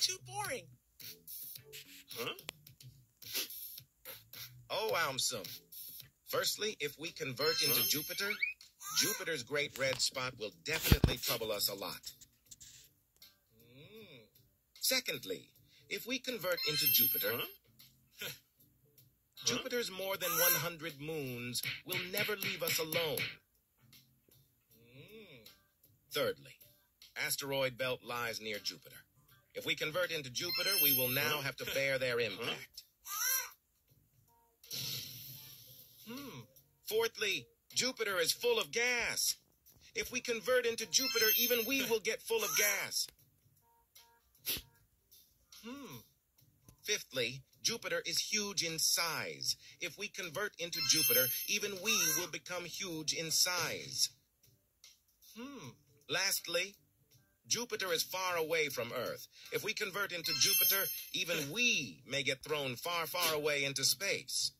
too boring. Huh? Oh, AumSum. Firstly, if we convert into Huh? Jupiter, Jupiter's great red spot will definitely trouble us a lot. Mm. Secondly, if we convert into Jupiter, Huh? Jupiter's more than 100 moons will never leave us alone. Mm. Thirdly, asteroid belt lies near Jupiter. If we convert into Jupiter, we will now have to bear their impact. Hmm. Fourthly, Jupiter is full of gas. If we convert into Jupiter, even we will get full of gas. Hmm. Fifthly, Jupiter is huge in size. If we convert into Jupiter, even we will become huge in size. Hmm. Lastly, Jupiter is far away from Earth. If we convert into Jupiter, even we may get thrown far, far away into space.